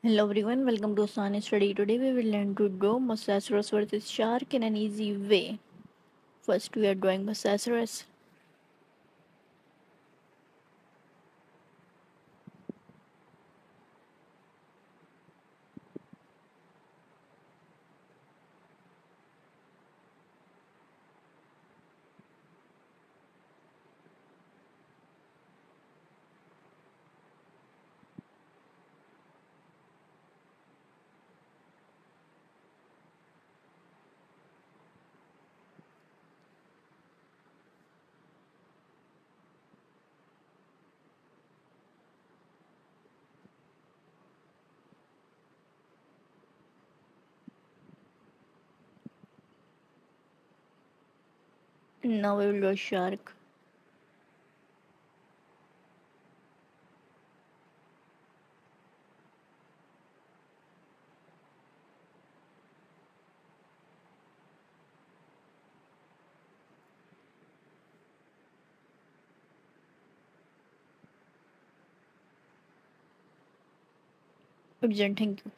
Hello everyone, welcome to Asan Study. Today we will learn to draw Mosasaurus versus shark in an easy way. First we are drawing Mosasaurus. Now we will draw shark. Urgent, thank you.